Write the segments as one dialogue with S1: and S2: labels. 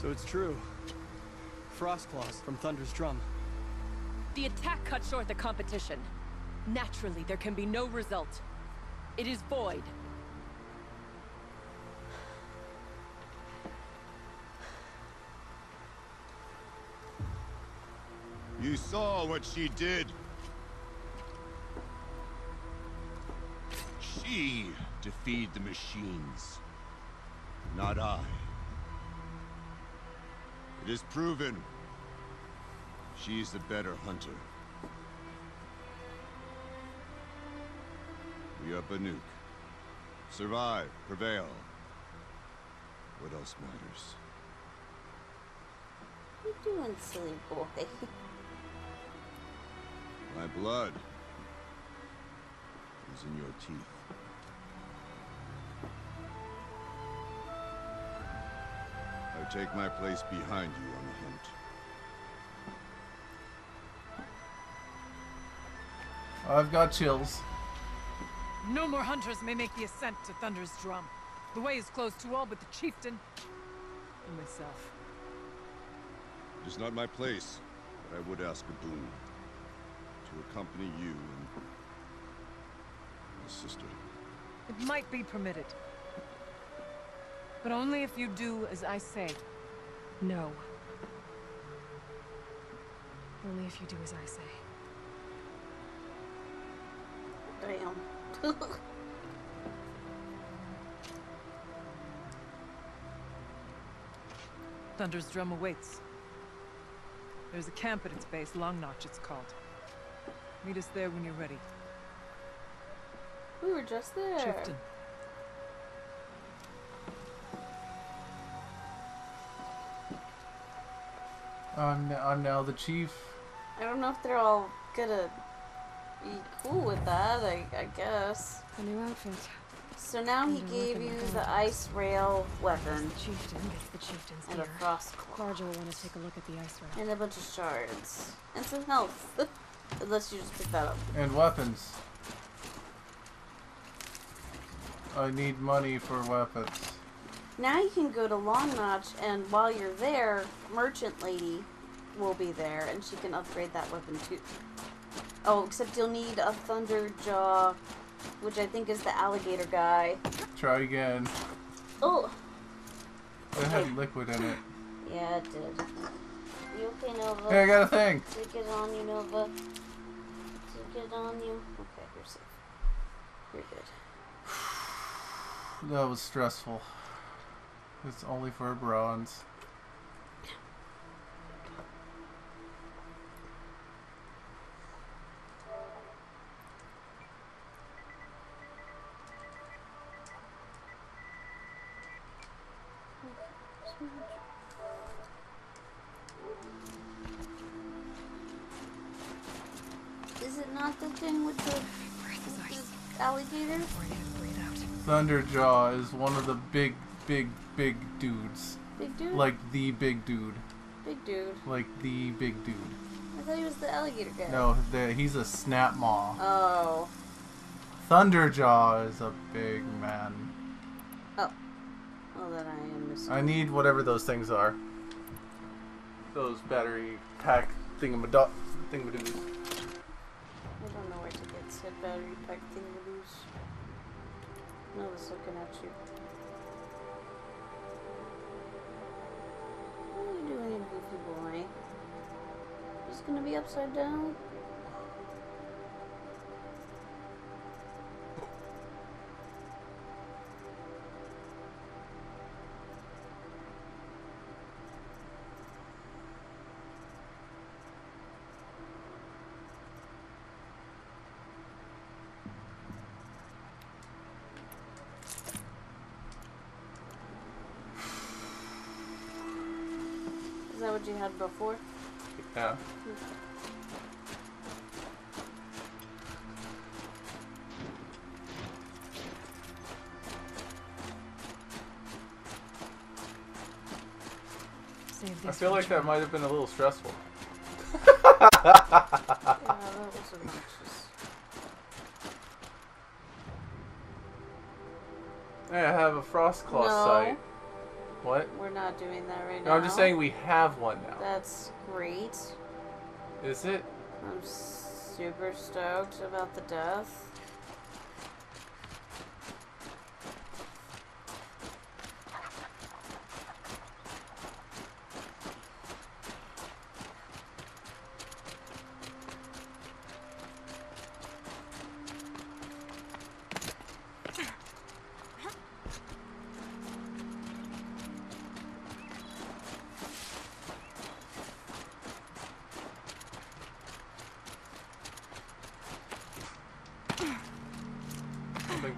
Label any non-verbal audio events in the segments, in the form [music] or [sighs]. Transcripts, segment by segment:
S1: So it's true. Frostclaws from Thunder's drum.
S2: The attack cut short the competition. Naturally, there can be no result. It is void.
S3: You saw what she did. She defeated the machines, not I. It is proven. She is the better hunter. We are Banuk. Survive, prevail. What else matters?
S4: What you doing, silly boy?
S3: My blood is in your teeth. Take my place behind you on the hunt.
S5: I've got chills.
S6: No more hunters may make the ascent to Thunder's drum. The way is closed to all but the chieftain and myself.
S3: It is not my place, but I would ask a boon. To accompany you and... my sister.
S6: It might be permitted. But only if you do as I say.
S2: No. Only if you do as I say.
S4: Damn. [laughs]
S6: Thunder's drum awaits. There's a camp at its base, Long Notch it's called. Meet us there when you're ready.
S4: we were just there.
S6: Chieftain.
S5: I'm, I'm now the chief.
S4: I don't know if they're all gonna be cool with that, I, I guess.
S2: A new outfit.
S4: So now he gave you the ice rail weapon
S2: The chieftain gets the chieftain's
S4: and a
S2: gear.
S4: frost claw
S2: Clarja will want to take a look at the ice rail.
S4: and a bunch of shards and some health. [laughs] Unless you just pick that up.
S5: And weapons. I need money for weapons.
S4: Now you can go to Long Notch, and while you're there, Merchant Lady will be there, and she can upgrade that weapon too. Oh, except you'll need a Thunder Jaw, which I think is the alligator guy.
S5: Try again.
S4: Oh,
S5: It had liquid in it.
S4: yeah, it did. You okay, Nova?
S5: Hey, I got a thing.
S4: Take it on you, Nova. Take it on you. Okay, you're safe. You're good. [sighs]
S5: That was stressful. It's only for bronze.
S4: Is it not the thing with the, with the alligator?
S5: Thunderjaw is one of the big, big, big dudes.
S4: Big dude?
S5: Like the big dude.
S4: Big dude.
S5: Like the big dude.
S4: I thought he was the alligator guy.
S5: No, the, he's a snap maw.
S4: Oh.
S5: Thunderjaw is a big man.
S4: Oh. Well, then I am missing.
S5: I need whatever those things are. Those battery pack thingamado- thingamadoos.
S4: I don't know where to get said battery pack thingamadoos. No one's looking at you. What are you doing, goofy boy? Just gonna be upside down? What you had before?
S5: Yeah. I feel like that might have been a little stressful. [laughs]
S4: Yeah, that was obnoxious.
S5: Hey, I have a frost claw
S4: No.
S5: sight. What?
S4: We're not doing that right
S5: No,
S4: now.
S5: I'm just saying we have one now.
S4: That's great.
S5: Is it?
S4: I'm super stoked about the death.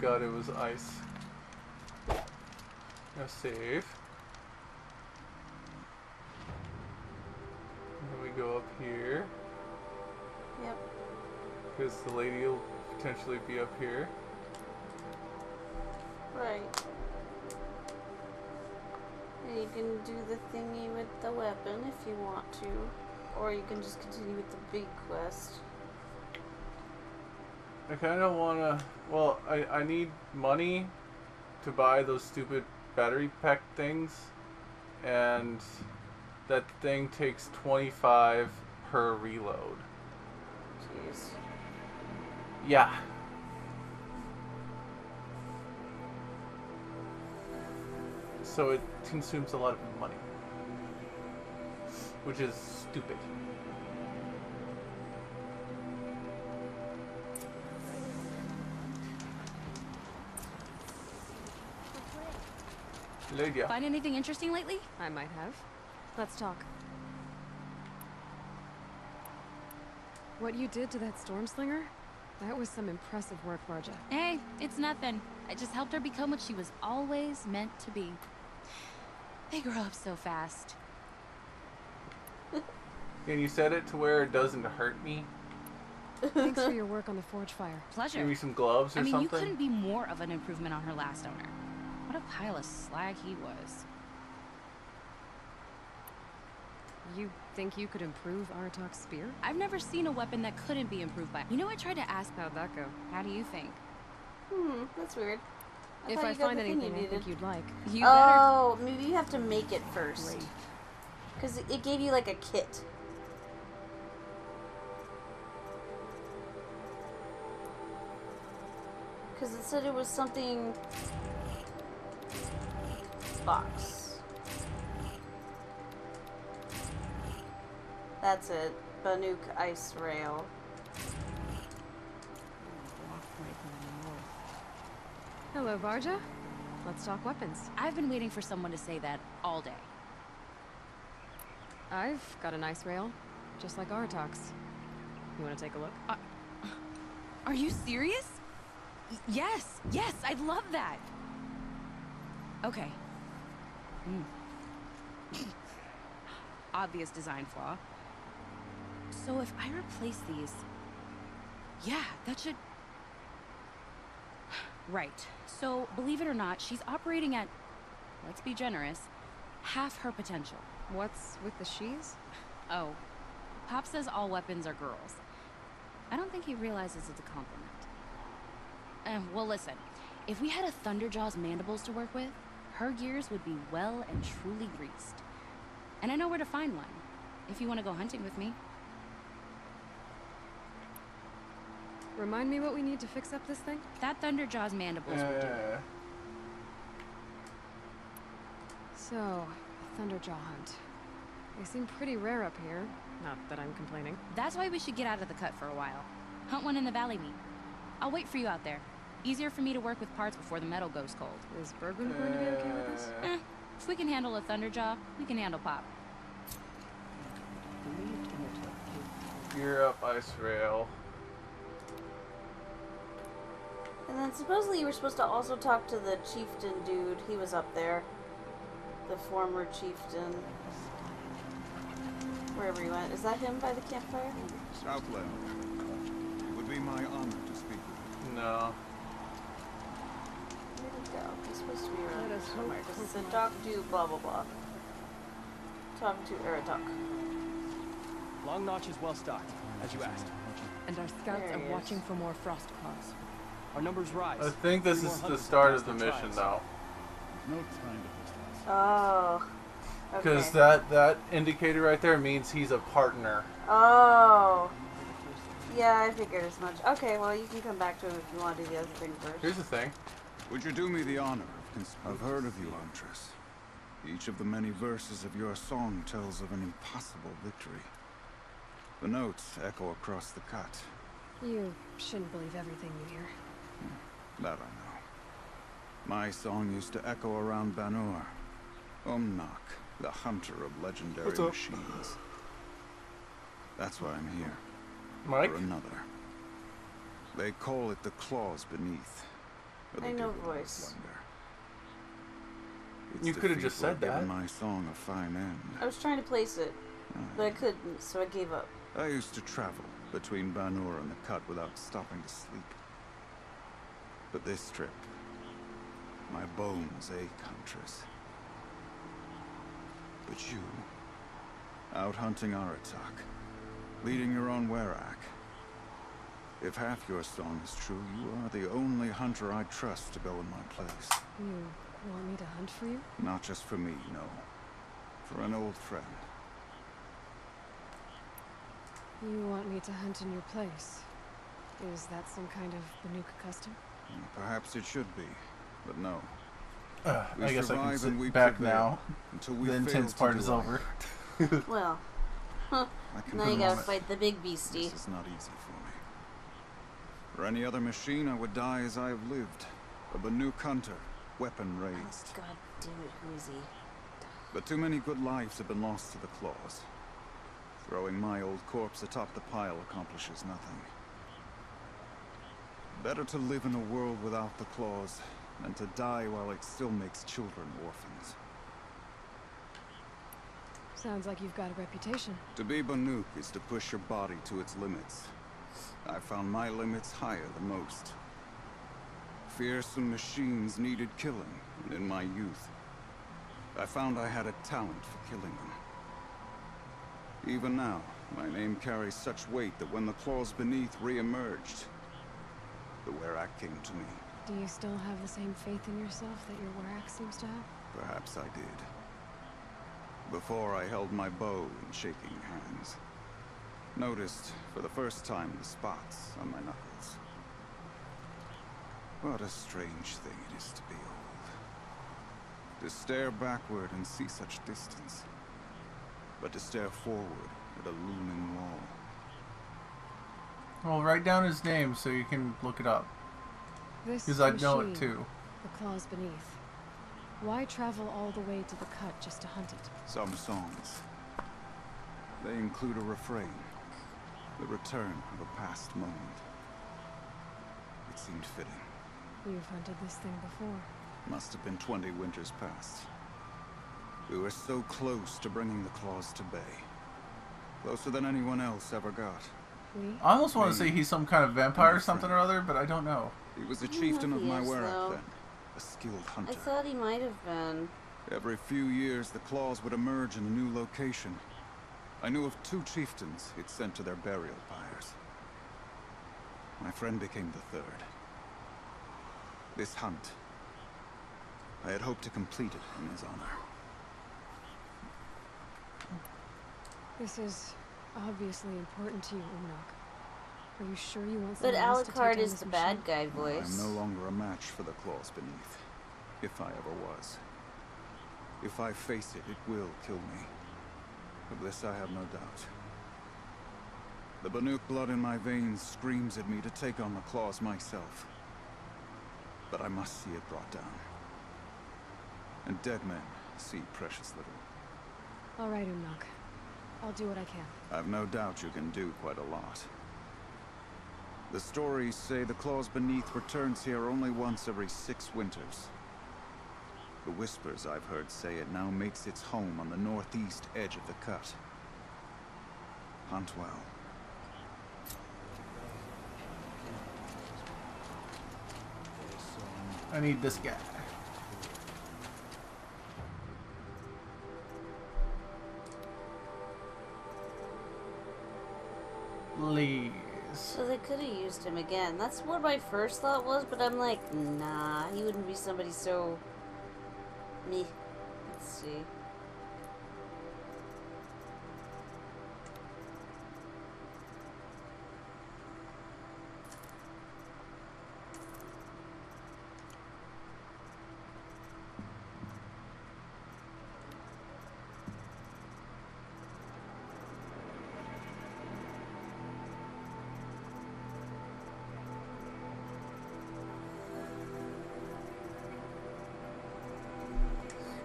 S5: God, it was ice. Now save. And then we go up here.
S4: Yep.
S5: Because the lady will potentially be up here.
S4: Right. And you can do the thingy with the weapon if you want to. Or you can just continue with the big quest.
S5: I kind of want to. Well, I, I need money to buy those stupid battery pack things. And that thing takes 25 per reload.
S4: Jeez.
S5: Yeah. So it consumes a lot of money. Which is stupid. Lydia.
S7: Find anything interesting lately?
S2: I might have. Let's talk. What you did to that storm slinger? That was some impressive work, Varga.
S7: Hey, it's nothing. I just helped her become what she was always meant to be. They grow up so fast. [laughs]
S5: And you set it to where it doesn't hurt me?
S2: Thanks for [laughs] your work on the forge fire.
S7: Pleasure.
S5: Give me some gloves or something?
S7: I mean,
S5: something?
S7: you couldn't be more of an improvement on her last owner. What a pile of slag he was.
S2: You think you could improve Aratak's spear?
S7: I've never seen a weapon that couldn't be improved by. You know, I tried to ask.
S2: How'd that go?
S7: How do you think?
S4: Hmm, that's weird.
S2: if I find anything
S4: you
S2: I think you'd like.
S7: You better.
S4: Oh, maybe you have to make it first. Because it gave you like a kit. Because it said it was something. Box. That's it. Banuk Ice Rail.
S2: Hello, Varga. Let's talk weapons.
S7: I've been waiting for someone to say that all day.
S2: I've got a nice rail, just like Aratak's. You want to take a look?
S7: Uh, are you serious? Y- yes, yes, I'd love that. Okay. Hmm. [laughs] Obvious design flaw. So if I replace these, yeah, that should. [sighs] Right. So believe it or not, she's operating at, let's be generous, half her potential.
S2: What's with the she's? [laughs]
S7: Oh, Pop says all weapons are girls. I don't think he realizes it's a compliment. Um, well, listen. If we had a Thunderjaw's mandibles to work with, her gears would be well and truly greased. And I know where to find one, if you want to go hunting with me.
S2: Remind me what we need to fix up this thing?
S7: That Thunderjaw's mandibles would do. it.
S5: Uh,
S2: So, a Thunderjaw hunt. They seem pretty rare up here. Not that I'm complaining.
S7: That's why we should get out of the cut for a while. Hunt one in the valley meet. I'll wait for you out there. Easier for me to work with parts before the metal goes cold.
S2: Is Bergman going to be okay with this?
S7: Eh, if we can handle a Thunderjaw, we can handle Pop.
S5: gear up ice rail.
S4: And then supposedly you were supposed to also talk to the chieftain dude. He was up there. The former chieftain. Wherever he went. Is that him by the campfire?
S3: Southland. It would be my honor to speak with you.
S5: No.
S4: Where'd go? He's supposed to be around
S2: Let us hope
S4: somewhere. 'cause it said talk to blah blah blah. Talk to Aratak.
S1: Long Notch is well stocked, as you asked.
S6: And our scouts are
S4: he is.
S6: watching for more frost claws.
S1: Our numbers rise.
S5: I think this is the start of the mission,
S1: trials.
S5: though.
S8: No time to discuss.
S4: Oh.
S5: Because
S4: Okay.
S5: that that indicator right there means he's a partner.
S4: Oh. Yeah, I figured as much. Okay, well, you can come back to it if you want to do the other thing first.
S5: Here's the thing.
S8: Would you do me the honor of cons- I've heard of you, Huntress. Each of the many verses of your song tells of an impossible victory. The notes echo across the cut.
S9: You shouldn't believe everything you hear.
S8: Hmm, that I know. My song used to echo around Banur. Umnak, the hunter of legendary
S5: What's up?
S8: machines. That's why I'm here.
S5: Mike?
S8: For another. They call it the claws beneath. Or the
S4: I know voice.
S8: Its
S5: You coulda just said that.
S8: given my song a fine end.
S4: I was trying to place it, but I ah. couldn't, so I gave up.
S8: I used to travel between Banur and the Cut without stopping to sleep. But this trip, my bones ache, Huntress. But you, out hunting Aratak, leading your own Werak. If half your song is true, you are the only hunter I trust to go in my place.
S9: You want me to hunt for you?
S8: Not just for me, no. For an old friend.
S9: You want me to hunt in your place? Is that some kind of Banuka custom?
S8: Perhaps it should be, but no.
S5: Uh,
S8: We
S5: I guess I can
S8: survive and we
S5: sit back now.
S8: until we
S5: The intense part is over. [laughs]
S4: Well,
S8: I
S4: now you gotta fight the big beastie.
S8: This is not easy for me. For any other machine, I would die as I have lived. A Banuk hunter, weapon oh, raised.
S4: God damn it, who is he?
S8: But too many good lives have been lost to the claws. Throwing my old corpse atop the pile accomplishes nothing. Better to live in a world without the claws than to die while it still makes children orphans.
S9: Sounds like you've got a reputation.
S8: To be Banuk is to push your body to its limits. I found my limits higher than most. Fearsome machines needed killing, and in my youth, I found I had a talent for killing them. Even now, my name carries such weight that when the claws beneath re-emerged, the Werak came to me.
S9: Do you still have the same faith in yourself that your Werak seems to have?
S8: Perhaps I did. Before I held my bow in shaking hands. Noticed, for the first time, the spots on my knuckles. What a strange thing it is to be old. To stare backward and see such distance. But to stare forward at a looming wall.
S5: Well, write down his name so you can look it up.
S9: This
S5: Because I know it too.
S9: The claws beneath. Why travel all the way to the cut just to hunt it?
S8: Some songs. They include a refrain. The return of a past moment. It seemed fitting.
S9: You've hunted this thing before.
S8: Must have been 20 winters past. We were so close to bringing the claws to bay. Closer than anyone else ever got.
S9: We?
S5: I almost want to say he's some kind of vampire or something or other, but I don't know.
S8: He was a
S4: I
S8: chieftain of my
S4: is,
S8: Werak then. A skilled hunter.
S4: I thought he might have been.
S8: Every few years, the claws would emerge in a new location. I knew of two chieftains he'd sent to their burial pyres. My friend became the third. This hunt, I had hoped to complete it in his honor.
S9: This is obviously important to you, Umnak. Are you sure you want
S4: But
S9: someone else to take
S4: Alucard
S9: down
S4: is
S9: this
S4: the
S9: machine?
S4: bad guy voice.
S8: I'm no longer a match for the claws beneath. If I ever was. If I face it, it will kill me. Of this I have no doubt. The Banuk blood in my veins screams at me to take on the claws myself. But I must see it brought down. And dead men see precious little.
S9: All right, Umnak. I'll do what I can.
S8: I've no doubt you can do quite a lot. The stories say the claws beneath returns here only once every six winters. The whispers I've heard say it now makes its home on the northeast edge of the cut. Hunt well.
S5: I need this guy. Please.
S4: So they could have used him again. That's what my first thought was, but I'm like, nah, he wouldn't be somebody so Me. Let's see.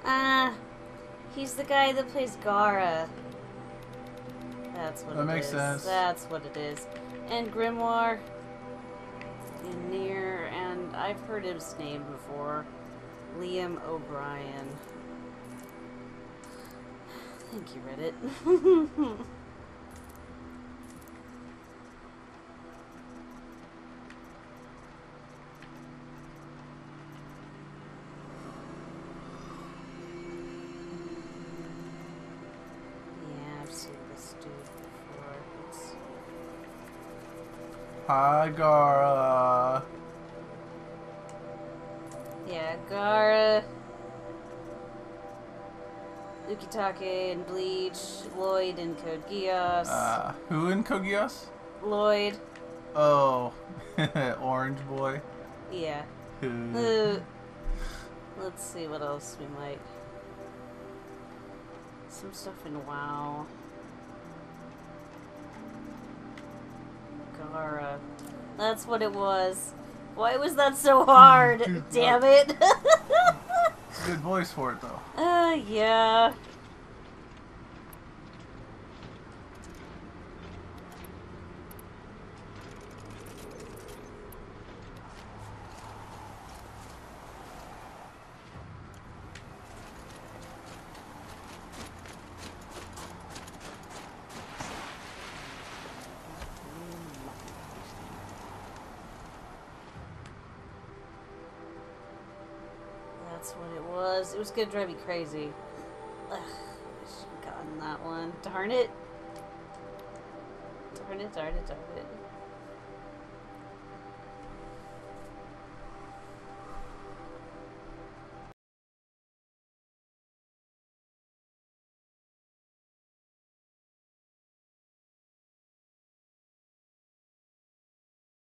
S4: Ah, he's the guy that plays Gaara. That's what
S5: That
S4: it
S5: makes
S4: is.
S5: sense.
S4: That's what it is. And Grimoire. And Nier, and I've heard his name before. Liam O'Brien. [sighs] Thank you, Reddit. [laughs]
S5: Hi, Gaara.
S4: Yeah, Gaara, Ukitake and Bleach, Lloyd and Code Geass,
S5: Uh, who in Code Geass?
S4: Lloyd,
S5: Oh, [laughs] Orange Boy.
S4: yeah.
S5: Who?
S4: Uh, let's see what else we might. Some stuff in WoW. That's what it was. Why was that so hard? Damn
S5: what?
S4: it. [laughs]
S5: Good voice for it though.
S4: uh, yeah. That's what it was. It was gonna drive me crazy. Ugh, I should have gotten that one. Darn it. Darn it, darn it, darn it.